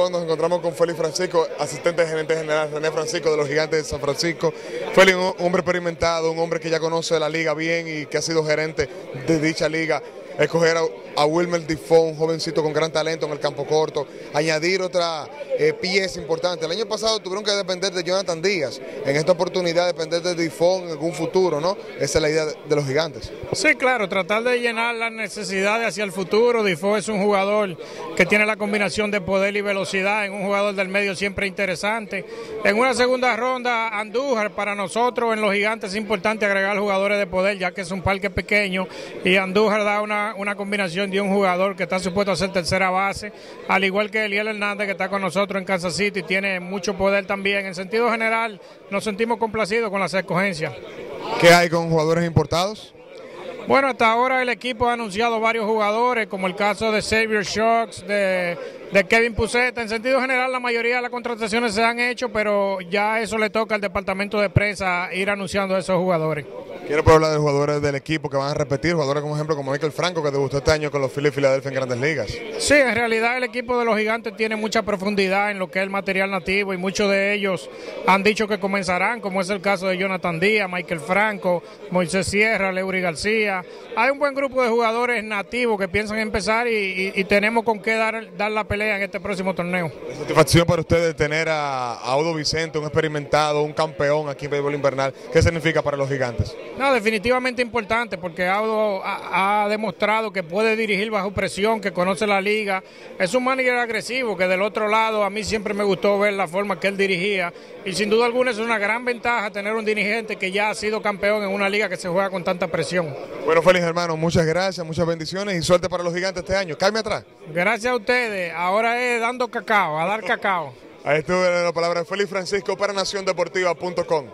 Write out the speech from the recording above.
Nos encontramos con Félix Francisco, asistente gerente general René Francisco de los Gigantes de San Francisco. Félix, un hombre experimentado, un hombre que ya conoce la liga bien y que ha sido gerente de dicha liga escoger a, Wilmer Defoe, un jovencito con gran talento en el campo corto, añadir otra eh, pieza importante. El año pasado tuvieron que depender de Jonathan Díaz, en esta oportunidad depender de Defoe en algún futuro, ¿no? Esa es la idea de, los gigantes. Sí, claro, tratar de llenar las necesidades hacia el futuro. Defoe es un jugador que tiene la combinación de poder y velocidad, en un jugador del medio siempre interesante. En una segunda ronda, Andújar, para nosotros en los gigantes es importante agregar jugadores de poder, ya que es un parque pequeño y Andújar da una una, combinación de un jugador que está supuesto a ser tercera base, al igual que Eliel Hernández que está con nosotros en Kansas City, tiene mucho poder también. En sentido general, nos sentimos complacidos con las escogencias. ¿Qué hay con jugadores importados? Bueno, hasta ahora el equipo ha anunciado varios jugadores, como el caso de Xavier Shocks, de, de Kevin Puseta. En sentido general, la mayoría de las contrataciones se han hecho, pero ya eso le toca al departamento de prensa ir anunciando a esos jugadores. Quiero hablar de jugadores del equipo que van a repetir, jugadores como ejemplo como Michael Franco que debutó este año con los Phillies Philadelphia en Grandes Ligas. Sí, en realidad el equipo de los Gigantes tiene mucha profundidad en lo que es el material nativo y muchos de ellos han dicho que comenzarán, como es el caso de Jonathan Díaz, Michael Franco, Moisés Sierra, Leury García. Hay un buen grupo de jugadores nativos que piensan empezar y, tenemos con qué dar, dar la pelea en este próximo torneo. satisfacción para ustedes tener a, Audo Vicente, un experimentado, un campeón aquí en béisbol invernal. ¿Qué significa para los Gigantes? No, definitivamente importante porque Audo ha, demostrado que puede dirigir bajo presión, que conoce la liga. Es un manager agresivo que del otro lado a mí siempre me gustó ver la forma que él dirigía y sin duda alguna es una gran ventaja tener un dirigente que ya ha sido campeón en una liga que se juega con tanta presión. Bueno, Félix hermano, muchas gracias, muchas bendiciones y suerte para los gigantes este año. Calme atrás. Gracias a ustedes. Ahora es dando cacao, a dar cacao. Ahí estuvo la palabra de Félix Francisco para naciondeportiva.com.